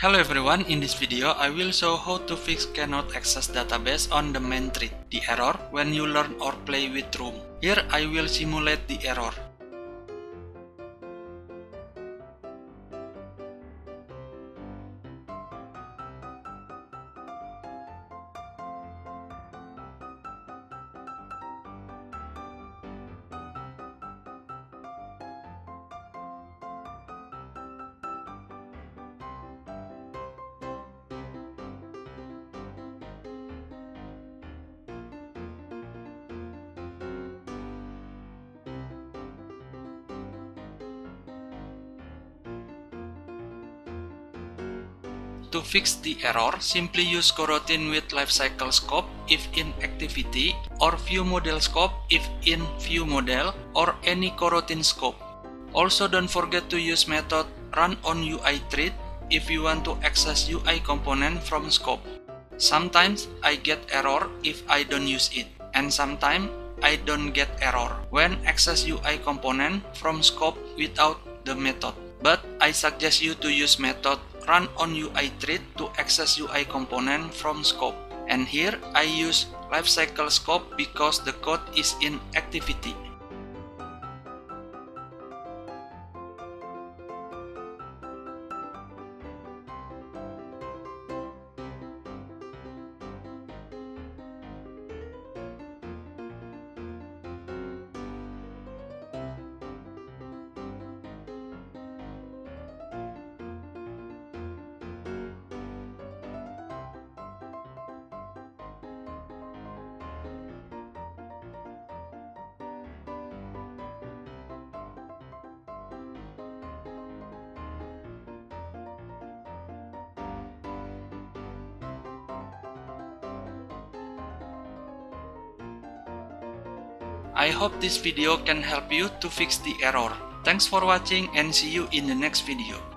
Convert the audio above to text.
Hello everyone, in this video I will show how to fix cannot access database on the main thread, the error when you learn or play with room. Here I will simulate the error. To fix the error, simply use coroutine with lifecycle scope if in activity or view model scope if in view model or any coroutine scope. Also don't forget to use method run on UI thread if you want to access UI component from scope. Sometimes I get error if I don't use it and sometimes I don't get error when access UI component from scope without the method. But I suggest you to use method run on UI thread to access UI component from scope. And here I use lifecycle scope because the code is in activity. I hope this video can help you to fix the error. Thanks for watching and see you in the next video.